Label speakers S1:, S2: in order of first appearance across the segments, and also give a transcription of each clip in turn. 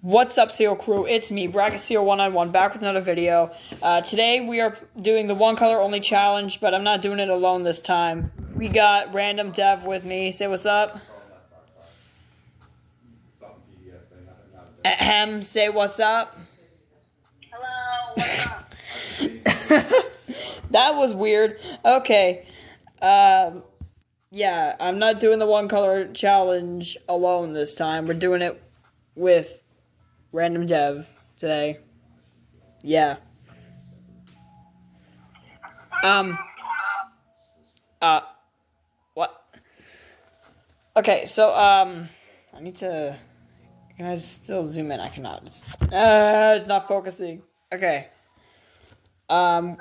S1: What's up, Seal Crew? It's me, Braggest Seal 191, back with another video. Uh, today we are doing the one color only challenge, but I'm not doing it alone this time. We got random dev with me. Say what's up. Ahem. Say what's up.
S2: Hello, what's up?
S1: that was weird. Okay. Um, yeah, I'm not doing the one color challenge alone this time. We're doing it with random dev today. Yeah. Um. Uh. What? Okay, so um, I need to. Can I still zoom in? I cannot. It's uh, it's not focusing. Okay. Um,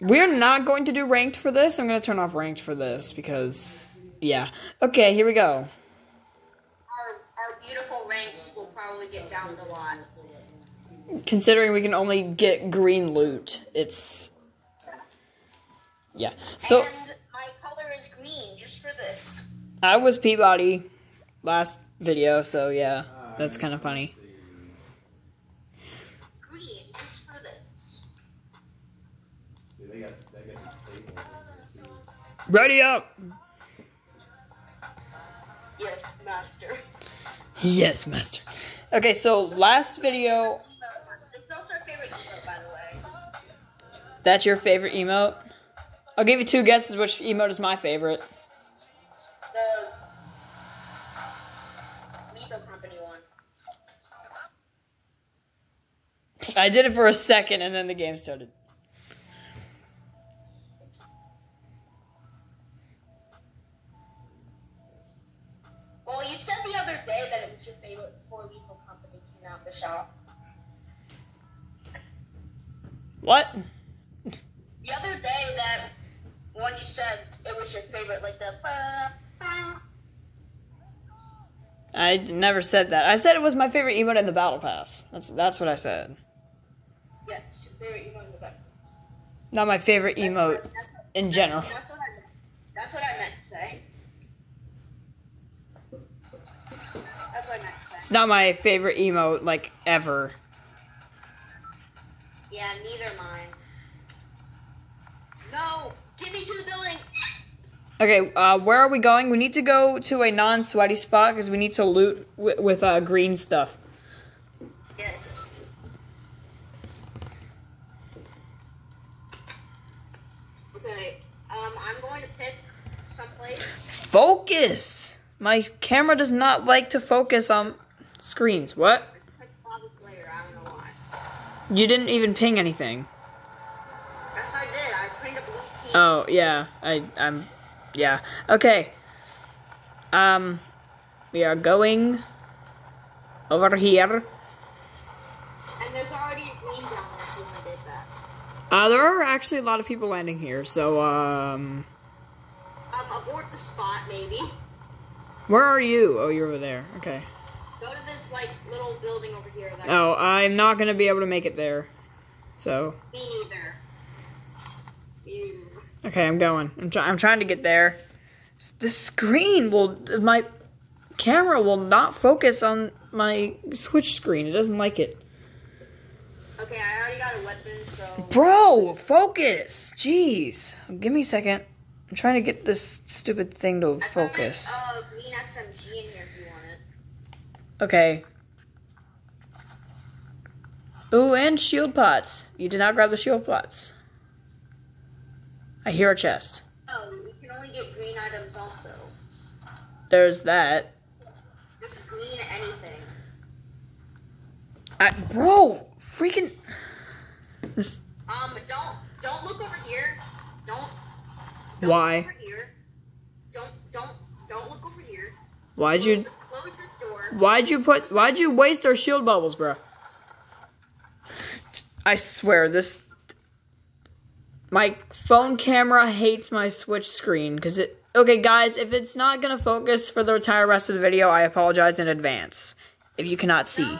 S1: we're not going to do ranked for this. I'm going to turn off ranked for this because, yeah. Okay, here we go.
S2: Will probably get down a lot.
S1: Considering we can only get green loot, it's yeah. So
S2: and my color is green just for this.
S1: I was Peabody last video, so yeah, that's kind of funny.
S2: Green just for this.
S1: Ready up.
S2: Yes, master.
S1: Yes, master. Okay, so last video,
S2: It's also our favorite emote, by the way.
S1: that's your favorite emote. I'll give you two guesses which emote is my favorite.
S2: The Meepo Company one.
S1: I did it for a second and then the game started. Never said that. I said it was my favorite emote in the battle pass. That's that's what I said.
S2: Yes, your favorite emote in the back.
S1: Not my favorite emote in general.
S2: That's what I meant. That's what I meant to say. That's what I meant to say.
S1: It's not my favorite emote like ever.
S2: Yeah, neither mine. No! Get me to the building!
S1: Okay, uh, where are we going? We need to go to a non-sweaty spot because we need to loot wi- with uh, green stuff.
S2: Yes. Okay, um, I'm going to pick someplace.
S1: Focus. My camera does not like to focus on screens. What?
S2: Pick Bobby Player, I don't know why.
S1: You didn't even ping anything.
S2: Yes, I did. I printed a blue.
S1: Oh yeah, I I'm yeah. Okay. Um we are going over here.
S2: And there's already a green down there if you want to did that.
S1: Uh there are actually a lot of people landing here, so um
S2: Um, abort the spot, maybe.
S1: where are you? Oh, you're over there. Okay.
S2: Go to this, like, little building over here. That
S1: Oh, I'm not going to be able to make it there. So,
S2: Me neither.
S1: Okay, I'm going. I'm try- I'm trying to get there. The screen will my camera will not focus on my Switch screen. It doesn't like it.
S2: Okay, I already got a weapon, so.
S1: Bro, focus. Jeez. Give me a second. I'm trying to get this stupid thing to focus.
S2: Uh, green SMG in here if you want it.
S1: Okay. Ooh, and shield pots. You did not grab the shield pots. I hear a chest.
S2: Oh, you can only get green items also.
S1: There's that.
S2: Just green anything.
S1: I, bro, freaking. This,
S2: Um, don't don't look over here. Don't. don't
S1: Why?
S2: Look over here. Don't don't don't look over here.
S1: why'd you?
S2: Close, close door.
S1: Why'd you put? Why'd you waste our shield bubbles, bro? I swear this my phone camera hates my Switch screen because it. Okay, guys, if it's not gonna focus for the entire rest of the video, I apologize in advance. If you cannot see.
S2: No,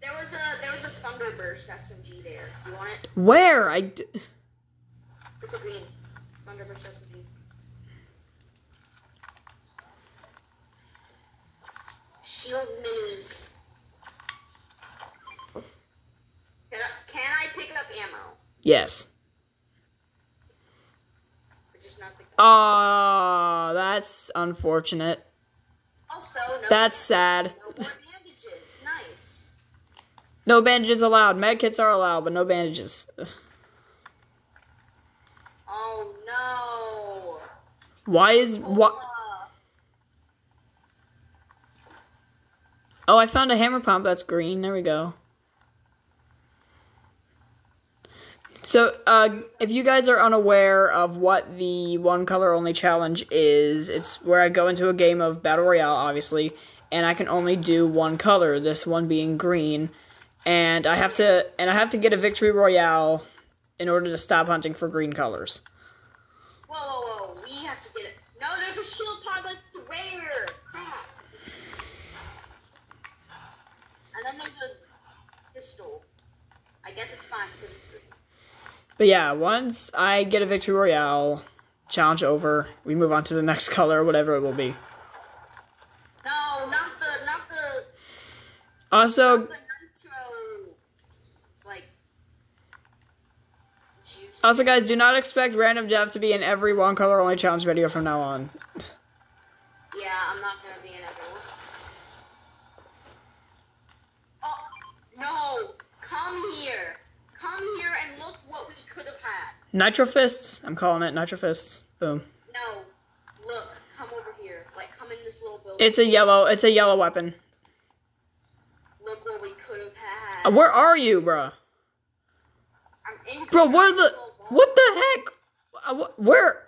S2: there was a there was a Thunderburst SMG there. You want it?
S1: Where I. D
S2: it's a green Thunderburst SMG. Shield minis.
S1: Can
S2: I pick up ammo? Yes.
S1: Oh, that's unfortunate.
S2: Also, no,
S1: That's sad.
S2: no more bandages. Nice.
S1: No bandages allowed. Medkits are allowed, but no bandages.
S2: Oh no.
S1: Why is what? Oh, I found a hammer pump that's green. There we go. So, uh, if you guys are unaware of what the one color only challenge is, it's where I go into a game of Battle Royale, obviously, and I can only do one color, this one being green, and I have to and I have to get a victory royale in order to stop hunting for green colors.
S2: whoa, whoa, whoa. We have to get it. No, there's a shield pot like rare. Crap. And then there's a pistol. I guess it's fine because it's.
S1: But yeah, once I get a victory royale, challenge over, we move on to the next color, whatever it will be.
S2: No, not the, not the,
S1: Also,
S2: not the nitro, like.
S1: Also, guys, do not expect random dev to be in every one color only challenge video from now on.
S2: Yeah, I'm not gonna be in everyone. Oh no! Come here! Come here and look what we could have had.
S1: Nitro fists. I'm calling it nitro fists. Boom.
S2: No, look. Come over here. Like, come in this little building.
S1: It's a yellow. It's a yellow weapon.
S2: look what we could have
S1: Uh,
S2: had.
S1: Where are you, bro?
S2: I'm in.
S1: Bro, where the? What the heck? Uh, Where?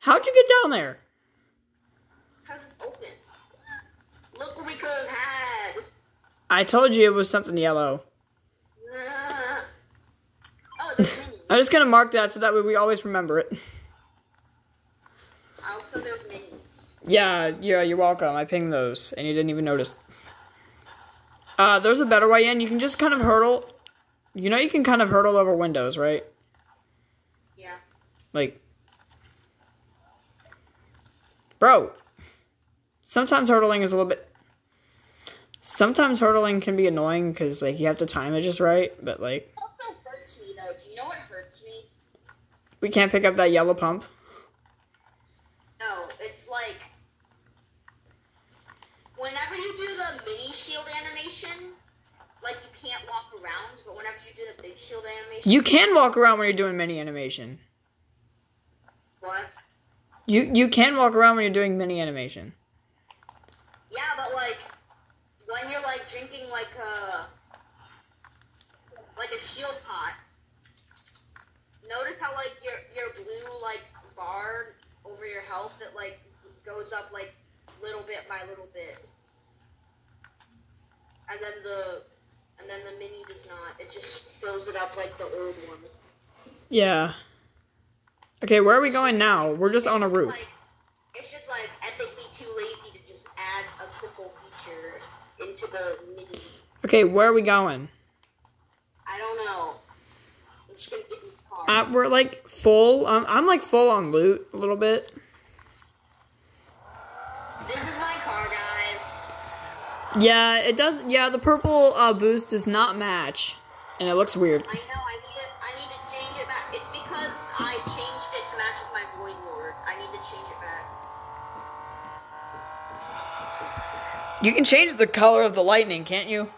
S1: How'd you get down there?
S2: Because it's open. Look what we could have had.
S1: I told you it was something yellow.
S2: Oh.
S1: I'm just gonna mark that so that way we always remember it.
S2: Also, there's minis.
S1: Yeah, yeah, you're welcome. I pinged those, and you didn't even notice. Uh, there's a better way in. You can just kind of hurdle. You know, you can kind of hurdle over windows, right?
S2: Yeah.
S1: Like, bro. Sometimes hurdling is a little bit. Sometimes hurdling can be annoying because like you have to time it just right, but like
S2: It also hurts me though. Do you know what hurts me?
S1: we can't pick up that yellow pump.
S2: No, it's like whenever you do the mini shield animation, like you can't walk around, but whenever you do the big shield animation,
S1: You can walk around when you're doing mini animation.
S2: what?
S1: You you can walk around when you're doing mini animation.
S2: Yeah, but like when you're like drinking like a like a shield pot, notice how like your your blue like bar over your health that like goes up like little bit by little bit, and then the and then the mini does not. It just fills it up like the old one.
S1: Yeah. Okay, where are we going now? We're just on a roof.
S2: Like, it's just like ethically too lazy to just add a simple feature into the mini.
S1: Okay, where are we going?
S2: I don't know. I'm just gonna get in the car.
S1: Uh, we're like full. Um, I'm like full on loot a little bit.
S2: this is my car, guys.
S1: Yeah, it does. Yeah, the purple uh, boost does not match, and it looks weird.
S2: I know. I need it. I need to change it back. It's because I changed it to match with my Void Lord. I need to change it back.
S1: You can change the color of the lightning, can't you?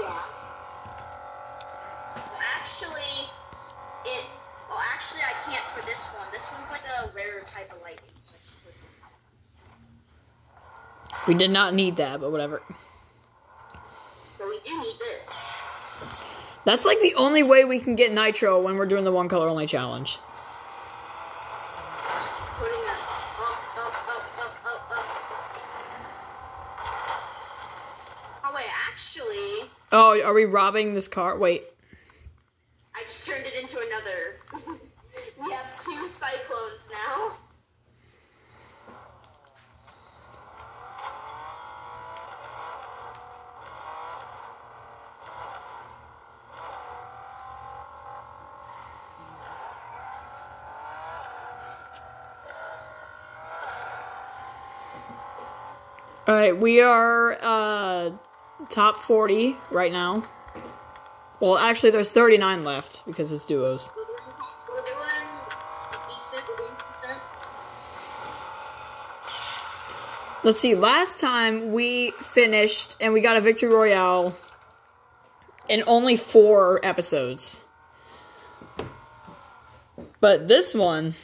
S2: Yeah. Well, actually, it. Well, actually, I can't for this one. This one's like a rare type of lightning. So I should put-
S1: We did not need that, but whatever.
S2: but we do need this.
S1: That's like the only way we can get nitro when we're doing the one color only challenge.
S2: Putting it up, up, up, up, up, up. Oh wait, actually,
S1: Oh, are we robbing this car? Wait.
S2: I just turned it into another. we have two cyclones now.
S1: All right, we are uh top 40 right now. Well, actually, there's 39 left because it's duos. Let's see. Last time we finished and we got a victory royale in only four episodes. But this one,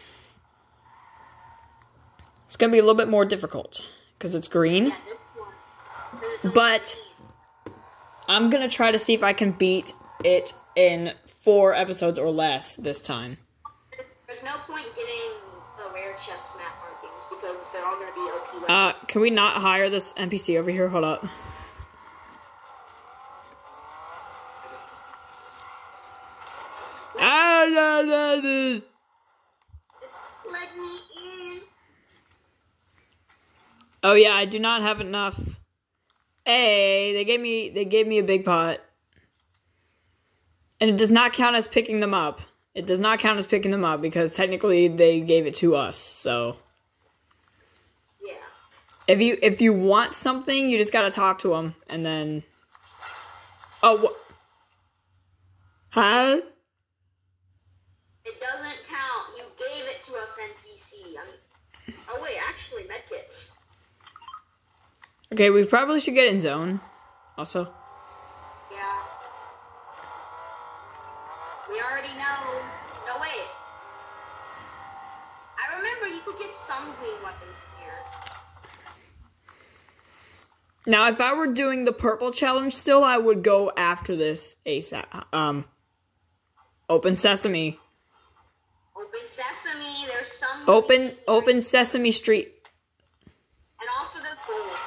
S1: it's gonna be a little bit more difficult because it's green.
S2: Yeah, this one. 'Cause it's only
S1: But- I'm gonna try to see if I can beat it in four episodes or less this time.
S2: There's no point getting the rare chest map markings because they're all gonna be OP.
S1: Uh, can we not hire this NPC over here? Hold up. Ah, no, no, no.
S2: Let me in.
S1: Oh yeah, I do not have enough. Hey, they gave me they gave me a big pot. And it does not count as picking them up. It does not count as picking them up because technically they gave it to us. So
S2: Yeah.
S1: if you if you want something, you just gotta talk to them and then. Oh, what? Huh?
S2: It doesn't count. You gave it to us, NPC. I'm... Oh wait, actually.
S1: Okay, we probably should get in zone. Also,
S2: Yeah. We already know. No wait. I remember you could get some green weapons here.
S1: now if I were doing the purple challenge, still I would go after this ASAP. Um, open sesame.
S2: Open sesame. There's some.
S1: Open open Sesame Street.
S2: And also there's gold.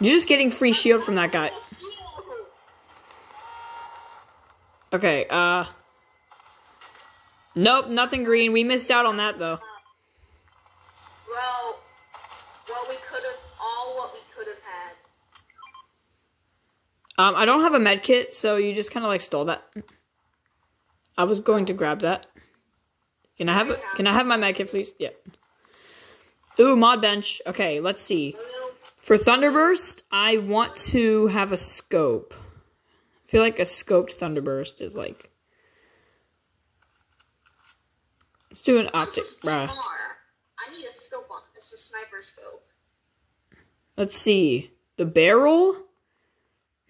S1: You're just getting free shield from that guy. Okay, uh Nope, nothing green. We missed out on that though.
S2: Well, well, we could have all what we could have had.
S1: Um I don't have a med kit, so you just kind of like stole that. I was going to grab that. Can I have it? Can I have my med kit, please? Yeah. Ooh, mod bench. Okay, let's see. For Thunderburst, I want to have a scope. I feel like a scoped Thunderburst is like. Let's do an optic, bruh.
S2: I need a scope on this. A sniper scope.
S1: Let's see. The barrel?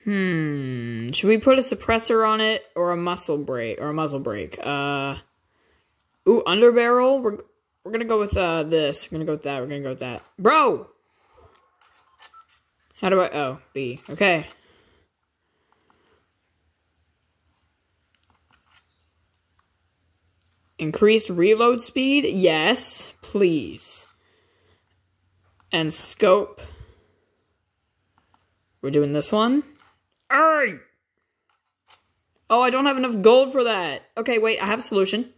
S1: Hmm. Should we put a suppressor on it or a muscle break? or a muzzle break? Uh Ooh, under barrel? We're we're gonna go with uh this. We're gonna go with that. We're gonna go with that. Bro! How do I oh, B. Okay. Increased reload speed? Yes, please. And scope. We're doing this one. Hey! Oh, I don't have enough gold for that. Okay, wait, I have a solution.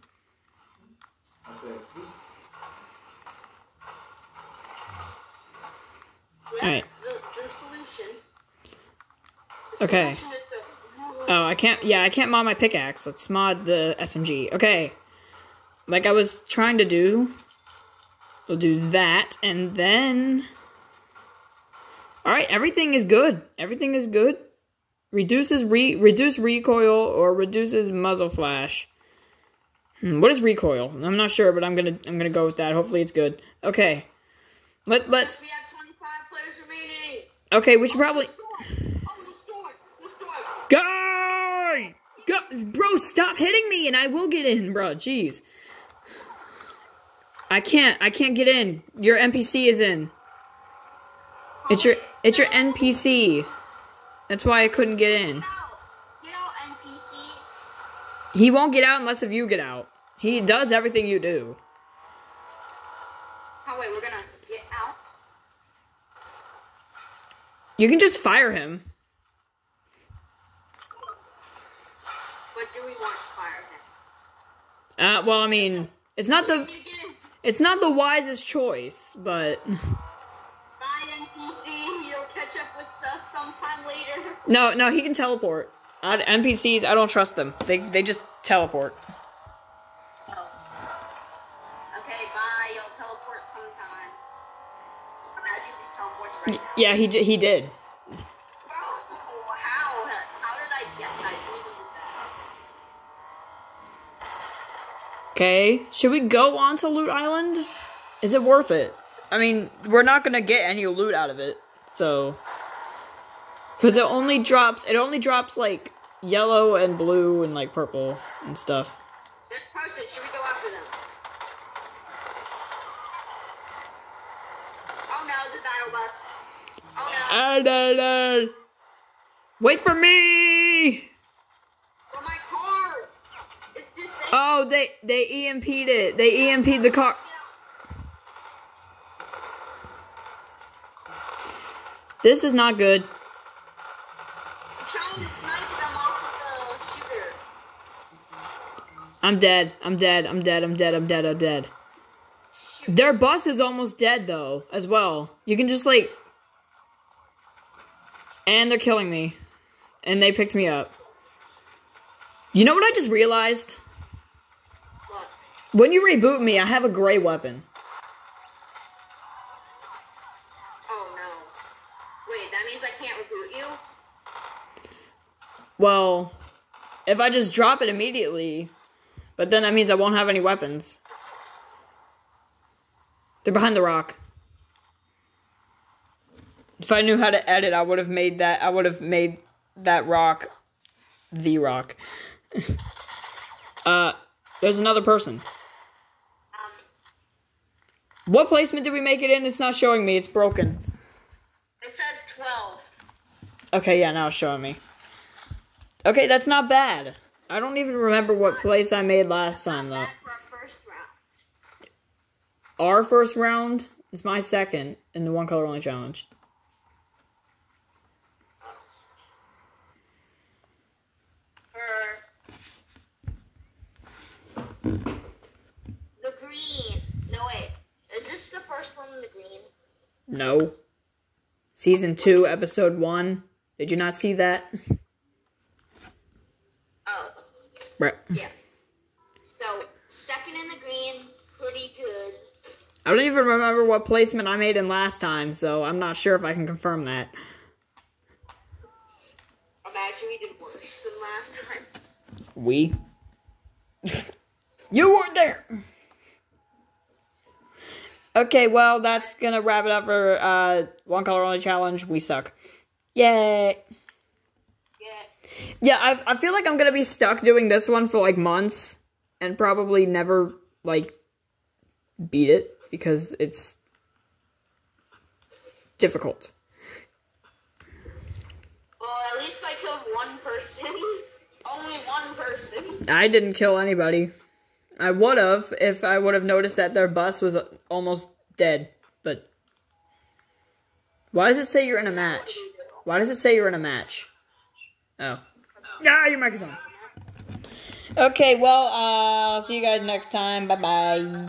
S1: Alright.
S2: The, the solution.
S1: Okay.
S2: Solution is the-
S1: Oh, I can't. Yeah, I can't mod my pickaxe. Let's mod the SMG. Okay. Like I was trying to do. We'll do that, and then. Alright, everything is good. Everything is good. Reduces re reduce recoil or reduces muzzle flash. Hmm, what is recoil? I'm not sure, but I'm gonna I'm gonna go with that. Hopefully it's good. Okay. Let let
S2: We have 25 players remaining.
S1: okay, we should probably bro, stop hitting me and I will get in, bro. Jeez. I can't. I can't get in. Your NPC is in. It's your it's your NPC. That's why I couldn't get in.
S2: Get out! NPC!
S1: He won't get out unless if you get out. He does everything you do.
S2: Oh, wait, we're gonna get out.
S1: You can just fire him.
S2: But do we want to fire him?
S1: Uh, well, I mean, it's not the
S2: Get in, get in.
S1: it's not the wisest choice, but
S2: Bye, NPC. You'll catch up with us sometime later.
S1: no, no, he can teleport. Uh, NPCs, I don't trust them. They they just teleport.
S2: Oh. Okay, bye. You'll teleport sometime. Imagine he just teleports right.
S1: Yeah, he he did. Okay, should we go on to Loot Island? Is it worth it? I mean, we're not gonna get any loot out of it, so because it only drops it only drops like yellow and blue and like purple and stuff.
S2: Should we go after them? Oh no, the dino bus. Oh no.
S1: Wait for me!
S2: For my car! It's this thing.
S1: Oh, they they EMP'd it. They EMP'd the car. This is not good.
S2: I'm
S1: dead. I'm dead. I'm dead. I'm dead. I'm dead. I'm dead. Their bus is almost dead though, as well. You can just like and they're killing me. And they picked me up. You know what I just realized? When you reboot me, I have a gray weapon.
S2: Oh no. Wait, that means I can't reboot you?
S1: Well, if I just drop it immediately, but then that means I won't have any weapons. They're behind the rock. If I knew how to edit, I would have made that. I would have made that rock the rock. uh, there's another person. What placement did we make it in? It's not showing me. It's broken.
S2: it says 12.
S1: Okay, yeah, now it's showing me. Okay, that's not bad. I don't even remember what place I made last time though.
S2: For our first round.
S1: Our first round is my second in the one color only challenge.
S2: For the green. No wait. Is this the first one in the green?
S1: No. Season 2, episode 1. Did you not see that?
S2: Oh,
S1: Right.
S2: yeah. So second in the green, pretty good.
S1: I don't even remember what placement I made in last time, so I'm not sure if I can confirm that.
S2: Imagine we did worse than last time.
S1: We? you weren't there! Okay, well, that's gonna wrap it up for uh, one color only challenge. We suck. Yay!
S2: Yeah.
S1: Yeah, I, I feel like I'm gonna be stuck doing this one for like months and probably never like beat it because it's difficult.
S2: Well, at least I killed one person. Only one person.
S1: I didn't kill anybody. I would have if I would have noticed that their bus was almost dead, but why does it say you're in a match? Why does it say you're in a match? Oh. Ah, your mic is on. Okay, well, uh, I'll see you guys next time. Bye bye.